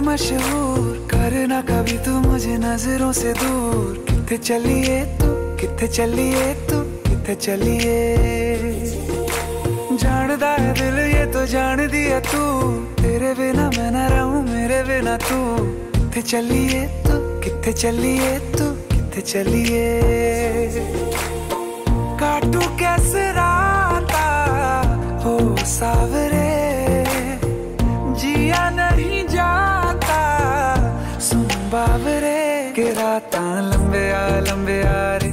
मशहूर। कभी तू मुझे नज़रों से दूर। चलिए तू कितने चलिए तू? कितने चलिए। जानदा है दिल ये तो जान दिया तू। तेरे बिना मैं ना रहूँ, मेरे बिना तू। कितने चलिए तू कितने चलिए तू कितने चलिए। काटू कैसे राता हो सावरे। जिया नहीं जाता। सुन बाबरे के रात लंबे आ लंबे आ रे।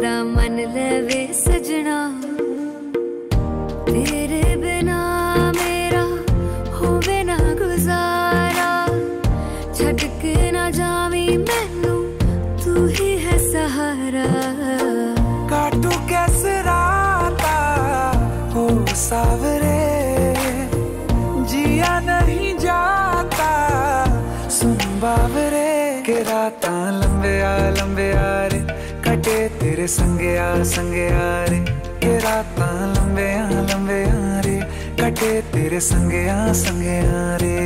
दामन लवे सजना। तेरे बिना मेरा ना गुजारा। छटक ना जावी मैनू, तू ही है सहारा। काटू कैसे राता हो सावरे। जिया नहीं जाता, सुन बावरे। के रात लंबे आ लंबे आ रे। कटे तेरे संगे आ रे। के रात लंबे आ लंबे आ रे। कटे तेरे संगे आ रे।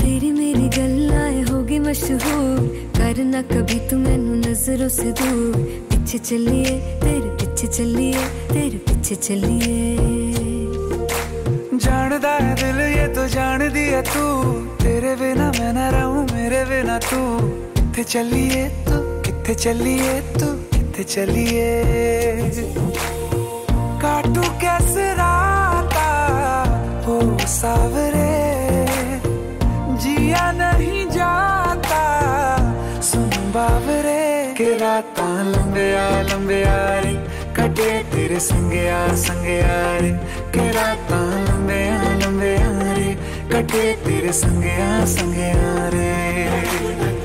तेरी मेरी गल्लाएँ होगी मशहूर। करना कभी तू मैनू नज़रों से दूर। पीछे चलिए तेरे पीछे चलिए तेरे पीछे चलिए। जानदा है दिल ये तो जान दिया तू। तेरे बिना मैं ना रहूँ, मेरे बिना तू। कितने चलिए तू कितने चलिए तू कितने चलिए? काटू कैसे राता हो सावरे बाबरे के रात लंबे आ रे। कटे तेरे संगे आ रे। के रात लंबे आ रे। कटे तेरे संगे आ संगे आ रे।